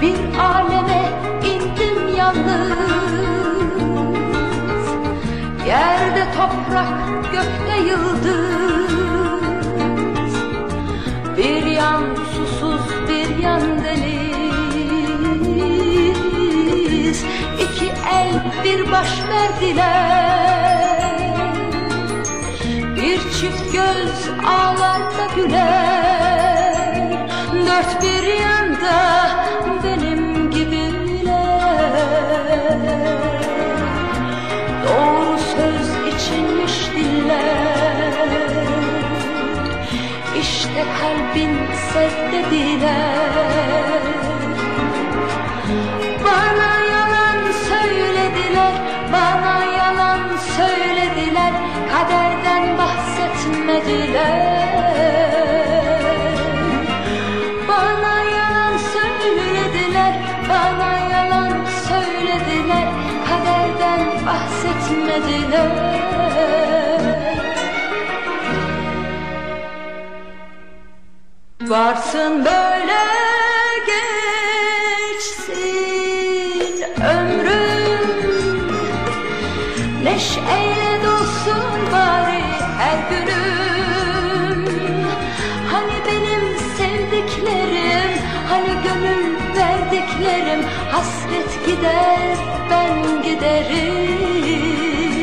Bir aleme indim yalnız. Gökte yıldız. Bir yan susuz bir yan deniz. İki el bir baş verdiler. Bir çift göz ağlar da güler. Dört bir yanda söz içinmiş diller. İşte kalbin dediler Bana yalan söylediler Bana yalan söylediler. Kaderden bahsetmediler. Bana yalan söylediler Bana söylediler Kaderden bahsetmediler. Varsın böyle geçsin ömrüm Neşeyle verdiklerim Hasret gider ben giderim